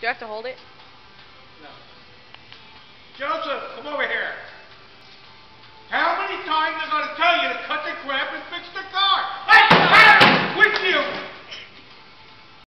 Do I have to hold it? No. Joseph, come over here.